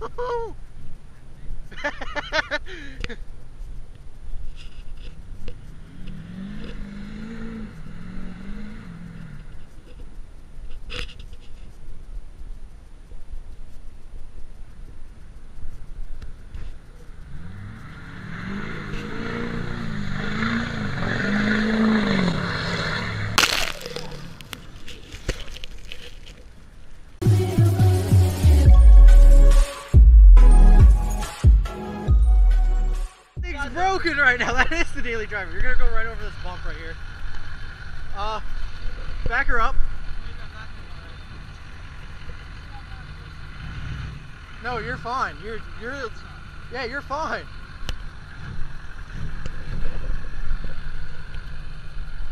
Thing's broken right now. That is the daily driver. You're gonna go right over this bump right here. Uh, back her up. No, you're fine. You're you're yeah, you're fine.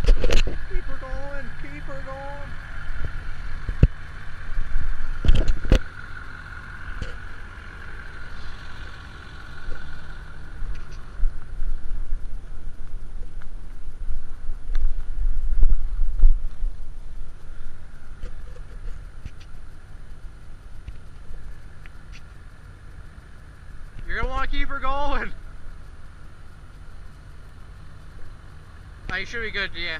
Keep her going. Keep her going. Keep her going. Oh, you should be good, yeah.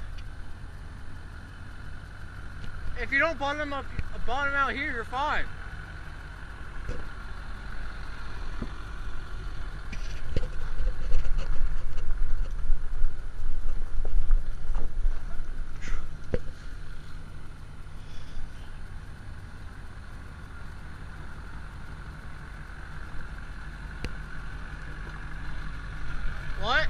If you don't bottom up, bottom out here, you're fine. What?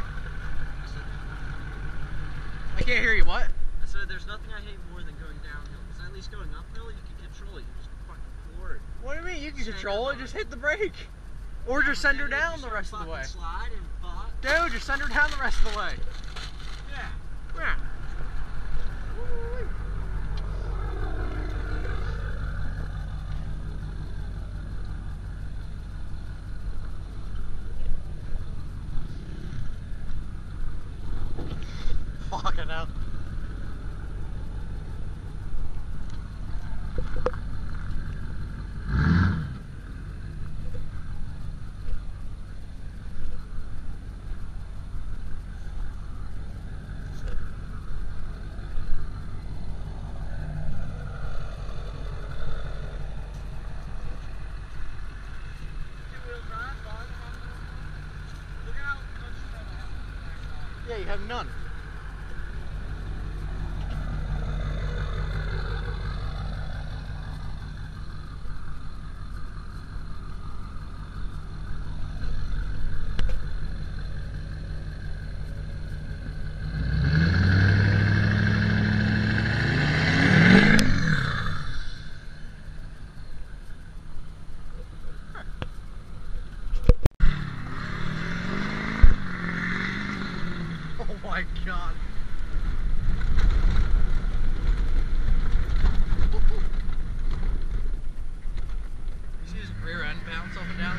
I can't hear you. What? I said there's nothing I hate more than going downhill. Because at least going uphill, you can control it. You just fucking floor it. What do you mean? You can control it. Just hit the brake, or just send her down the rest of the way. Slide and fuck. Dude, just send her down the rest of the way. Yeah. Yeah. Hell. Yeah, you have none. Oh my god. You see his rear end bounce up and down?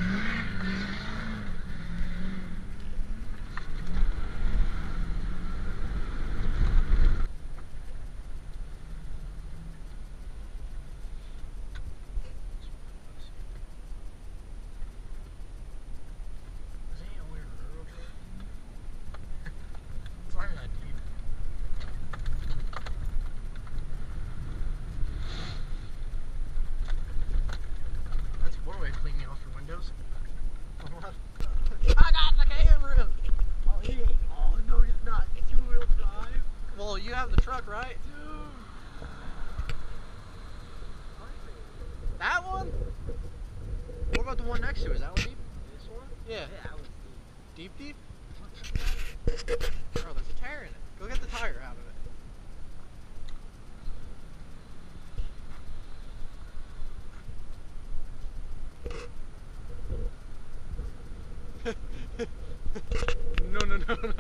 This ain't a weird road. It's not even that deep. That's one way of cleaning off your windows. What? I got the camera! Oh, yeah. Oh, no, it's not. It's two-wheel drive. Well, you have the truck, right? That one? What about the one next to it? Is that one deep? This one? Yeah. Yeah, that was Deep, deep? Oh, there's a tire in it. Go get the tire out of it. no, no, no, no.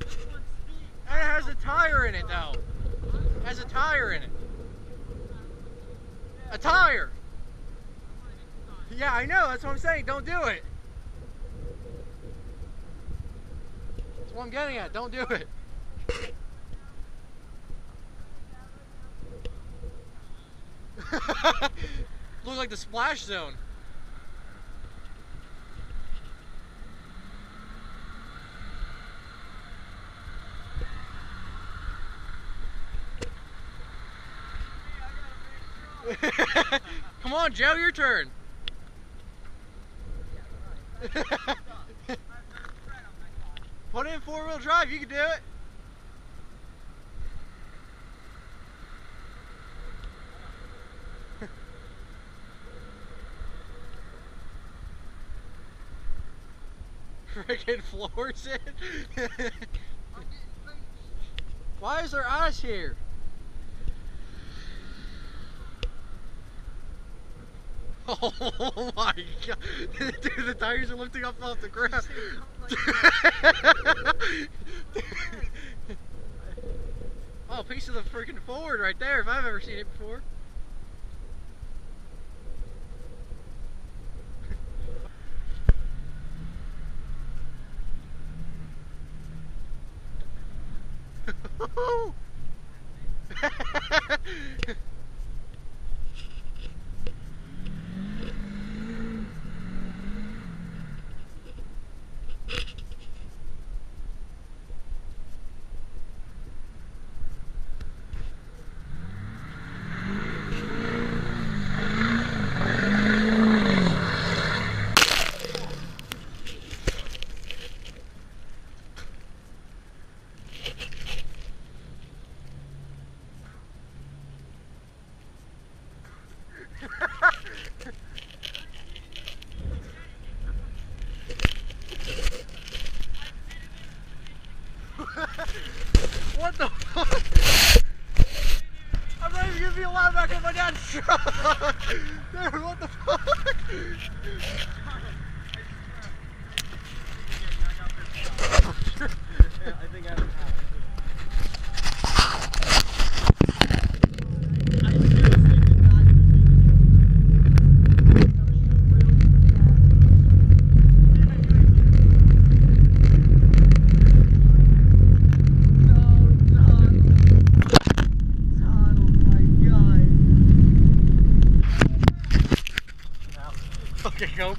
This one's steep. And it has a tire in it, though. It has a tire in it. A tire! Yeah, I know. That's what I'm saying. Don't do it. That's what I'm getting at. Don't do it. Looks like the splash zone. Come on, Joe, your turn. Put in four wheel drive, you can do it. Freaking floors it. Why is there ice here? Oh my god. Dude, the tires are lifting up off the ground. oh, piece of the freaking Ford right there if I've ever seen it before. what the fuck? I'm not even gonna be allowed back in my dad's what the fuck? I think I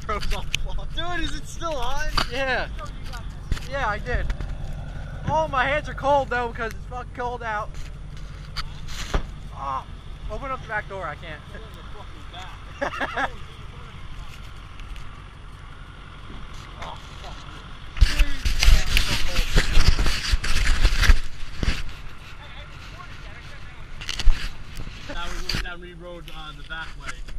GoPro's on. Dude, is it still on? Yeah. Yeah, I did. Oh, my hands are cold though because it's fucking cold out. Oh, open up the back door. I can't. oh. Now we're going down Reed Road uh, the back way.